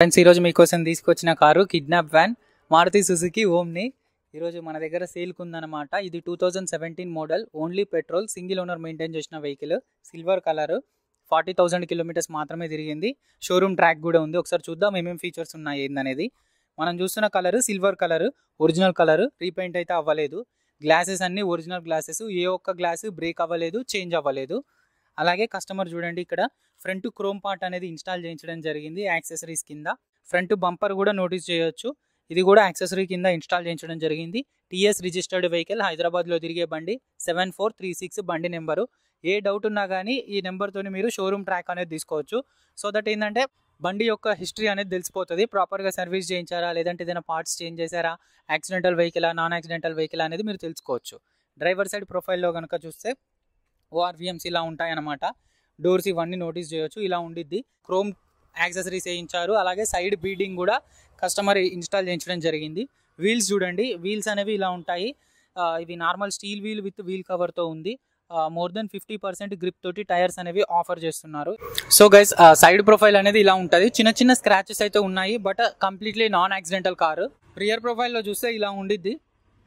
Friends ఈరోజు మీకోసం తీసుకొచ్చిన car kidnap van Maruti Suzuki Omni. ఈరోజు మన దగ్గర సేల్కి ఉందన్నమాట ఇది two thousand seventeen model only petrol single owner maintain చేసిన vehicle silver colour forty thousand kilometres మాత్రమే తిరిగింది. షోరూమ్ ట్రాక్ కూడా ఉంది. ఒకసారి చూద్దాం ఏమేమి ఫీచర్స్ ఉన్నాయి ఏందనేది. మనం చూస్తున్న colour silver colour original colour repaint అయితే అవ్వలేదు. గ్లాసెస్ అన్ని ఒరిజినల్ గ్లాసెస్ ఏ ఒక్క గ్లాస్ బ్రేక్ అవ్వలేదు చేంజ్ అవ్వలేదు. అలాగే కస్టమర్ చూడండి ఇక్కడ. ఫ్రంట్ క్రోమ్ పార్ట్ అనేది ఇన్స్టాల్ చేయించడం జరిగింది యాక్సెసరీస్ కింద. ఫ్రంట్ బంపర్ కూడా నోటీస్ చేయొచ్చు. ఇది కూడా యాక్సెసరీ కింద ఇన్స్టాల్ చేయించడం జరిగింది. టీఎస్ రిజిస్టర్డ్ వెహికల్ హైదరాబాద్లో తిరిగే బండి సెవెన్ ఫోర్ త్రీ సిక్స్ బండి నెంబరు. ఏ డౌట్ ఉన్నా కానీ ఈ నెంబర్తో మీరు షోరూమ్ ట్రాక్ అనేది తీసుకోవచ్చు. సో దట్ ఏంటంటే బండి యొక్క హిస్టరీ అనేది తెలిసిపోతుంది. ప్రాపర్గా సర్వీస్ చేయించారా? లేదంటే ఏదైనా పార్ట్స్ చేంజ్ చేశారా? Accidental vehicle non accidental vehicle అనేది మీరు తెలుసుకోవచ్చు. డ్రైవర్ సైడ్ ప్రొఫైల్లో కనుక చూస్తే ఓఆర్విఎమ్స్ ఇలా ఉంటాయన్నమాట. డోర్స్ ఇవన్నీ నోటీస్ చేయొచ్చు. ఇలా ఉండిద్ది. క్రోమ్ యాక్సెసరీస్ వేయించారు. అలాగే సైడ్ బీడింగ్ కూడా కస్టమర్ ఇన్స్టాల్ చేయించడం జరిగింది. వీల్స్ చూడండి. వీల్స్ అనేవి ఇలా ఉంటాయి. ఇవి normal steel wheel with wheel కవర్తో ఉంది. More than fifty percent grip తోటి టైర్స్ అనేవి ఆఫర్ చేస్తున్నారు. సో గైస్ సైడ్ ప్రొఫైల్ అనేది ఇలా ఉంటుంది. చిన్న చిన్న స్క్రాచెస్ అయితే ఉన్నాయి but completely non accidental car. Rear ప్రొఫైల్లో చూస్తే ఇలా ఉండిద్ది.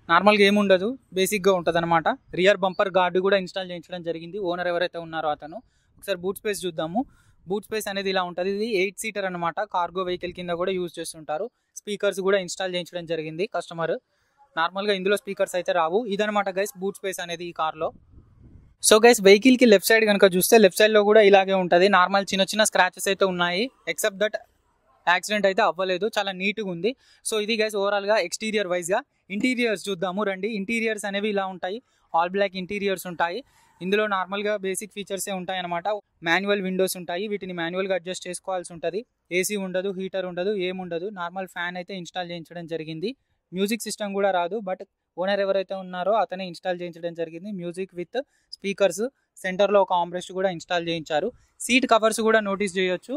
నార్మల్గా ఏముండదు బేసిక్గా ఉంటుంది అనమాట రియర్ బంపర్ గార్డు కూడా ఇన్స్టాల్ చేయించడం జరిగింది. ఓనర్ ఎవరైతే ఉన్నారో అతను. ఒకసారి బూట్ స్పేస్ చూద్దాము. బూట్ స్పేస్ అనేది ఇలా ఉంటుంది. ఇది ఎయిట్ సీటర్ అనమాట కార్గో వెహికల్ కింద కూడా యూజ్ చేస్తుంటారు. స్పీకర్స్ కూడా ఇన్స్టాల్ చేయించడం జరిగింది కస్టమర్ నార్మల్గా ఇందులో స్పీకర్స్ అయితే రావు. ఇదనమాట గైస్ బూట్ స్పేస్ అనేది ఈ కార్లో సో గైస్ వెహికల్కి లెఫ్ట్ సైడ్ కనుక చూస్తే లెఫ్ట్ సైడ్లో కూడా ఇలాగే ఉంటుంది. నార్మల్ చిన్న చిన్న స్క్రాచెస్ అయితే ఉన్నాయి. ఎక్సెప్ట్ దట్ యాక్సిడెంట్ అయితే అవ్వలేదు. చాలా నీట్గా ఉంది. సో ఇది గైస్ ఓవరాల్గా ఎక్స్టీరియర్ వైజ్గా ఇంటీరియర్స్ చూద్దాము. రండి. ఇంటీరియర్స్ అనేవి ఇలా ఉంటాయి. ఆల్ బ్లాక్ ఇంటీరియర్స్ ఉంటాయి. ఇందులో నార్మల్గా బేసిక్ ఫీచర్సే ఉంటాయన్నమాట. మాన్యువల్ విండోస్ ఉంటాయి. వీటిని మాన్యువల్గా అడ్జస్ట్ చేసుకోవాల్సి ఉంటుంది. ఏసీ ఉండదు హీటర్ ఉండదు ఏముండదు నార్మల్ ఫ్యాన్ అయితే ఇన్స్టాల్ చేయించడం జరిగింది. మ్యూజిక్ సిస్టమ్ కూడా రాదు బట్ ఓనర్ ఎవరైతే ఉన్నారో అతనే ఇన్స్టాల్ చేయించడం జరిగింది. మ్యూజిక్ విత్ స్పీకర్స్ సెంటర్లో ఒక ఆమ్రెస్ట్ కూడా ఇన్స్టాల్ చేయించారు. సీట్ కవర్స్ కూడా నోటీస్ చేయొచ్చు.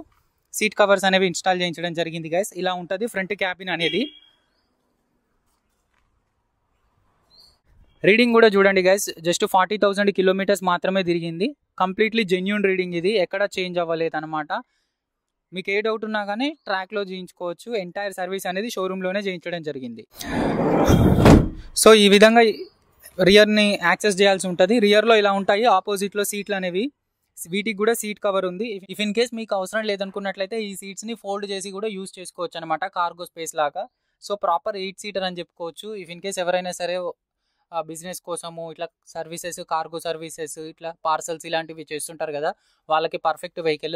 సీట్ కవర్స్ అనేవి ఇన్స్టాల్ చేయించడం జరిగింది గైస్ ఇలా ఉంటుంది. ఫ్రంట్ క్యాబిన్ అనేది. రీడింగ్ కూడా చూడండి guys just forty thousand kilometres మాత్రమే తిరిగింది. కంప్లీట్లీ జెన్యున్ రీడింగ్ ఇది. ఎక్కడ చేంజ్ అవ్వలేదు అనమాట మీకు ఏ డౌట్ ఉన్నా కానీ ట్రాక్లో చేయించుకోవచ్చు. ఎంటైర్ సర్వీస్ అనేది షోరూంలోనే చేయించడం జరిగింది. సో ఈ విధంగా రియర్ని యాక్సెస్ చేయాల్సి ఉంటుంది. రియర్లో ఇలా ఉంటాయి. ఆపోజిట్లో సీట్లు అనేవి. వీటికి కూడా సీట్ కవర్ ఉంది. ఇఫ్ ఇన్ కేస్ మీకు అవసరం లేదనుకున్నట్లయితే ఈ సీట్స్ని ఫోల్డ్ చేసి కూడా యూస్ చేసుకోవచ్చు అనమాట కార్గో స్పేస్ లాగా. సో ప్రాపర్ ఎయిట్ సీటర్ అని చెప్పుకోవచ్చు. ఇఫ్ ఇన్ కేస్ ఎవరైనా సరే బిజినెస్ కోసము ఇట్లా సర్వీసెస్ కార్గో సర్వీసెస్ ఇట్లా పార్సల్స్ ఇలాంటివి చేస్తుంటారు కదా వాళ్ళకి పర్ఫెక్ట్ వెహికల్